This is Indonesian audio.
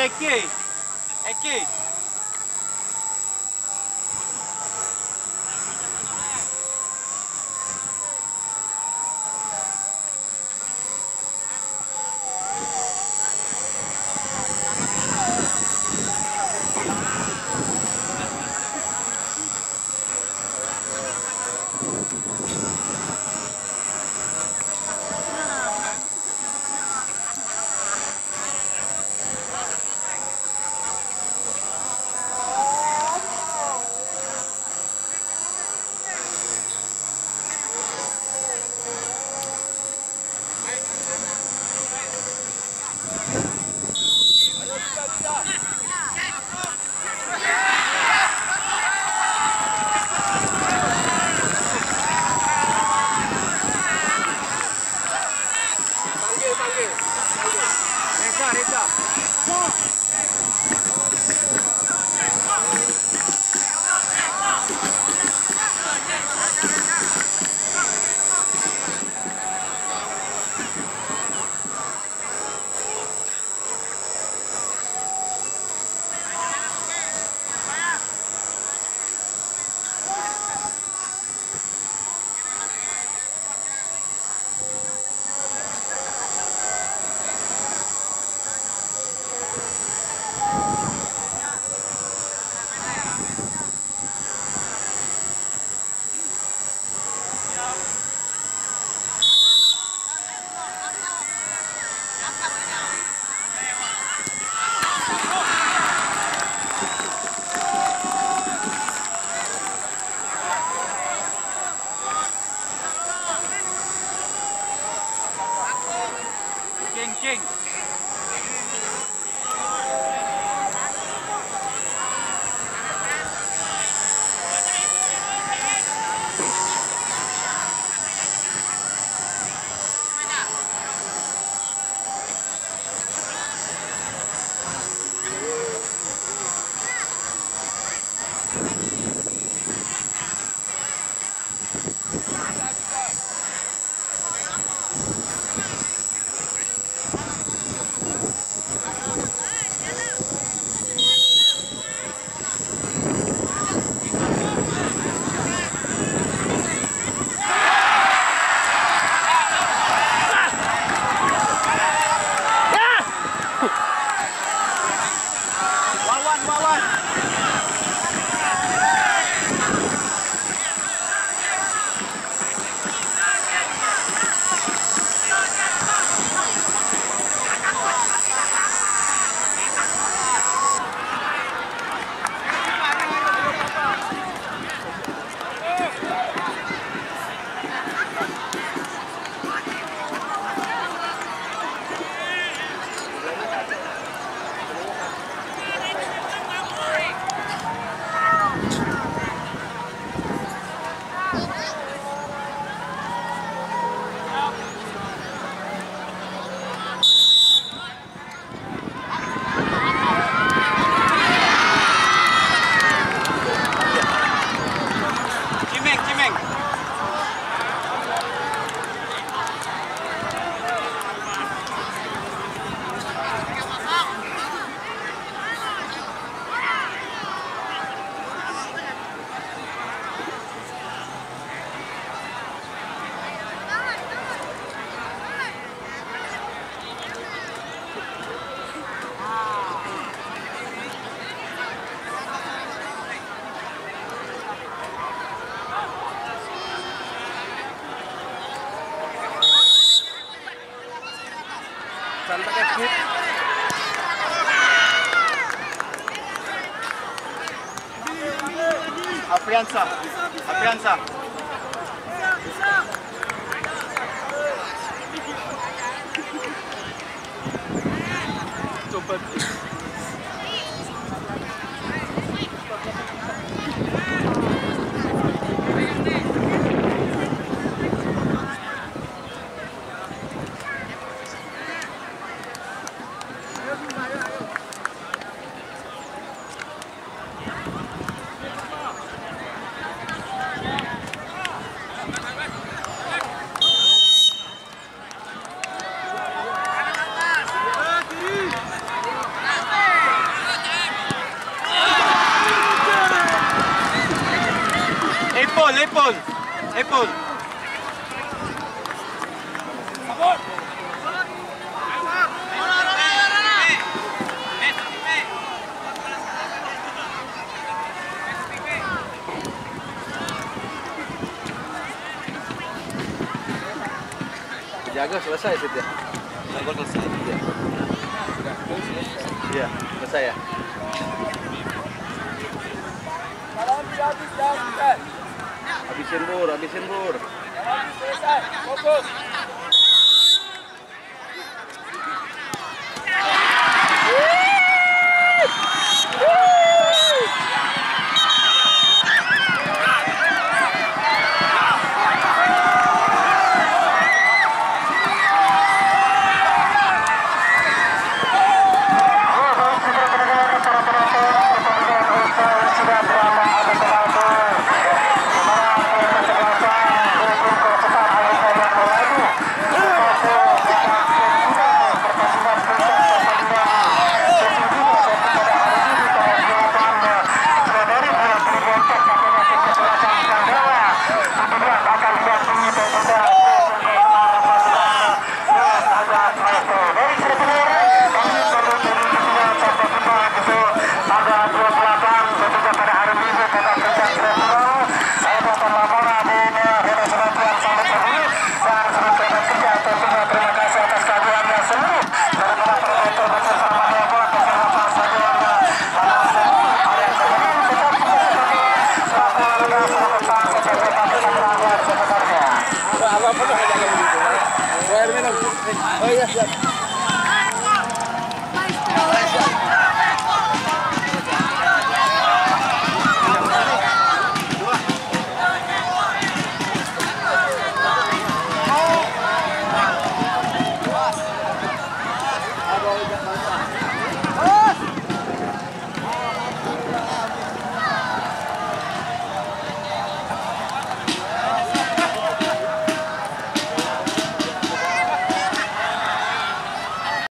aqui, aqui. Aqui. Vai lá. Santai ya, Apriansa. Apriansa. Coba. Betul. Jaga selesai sih ya. Jago selesai. Iya, selesai ya. Habisin bur, habisin bur. Oh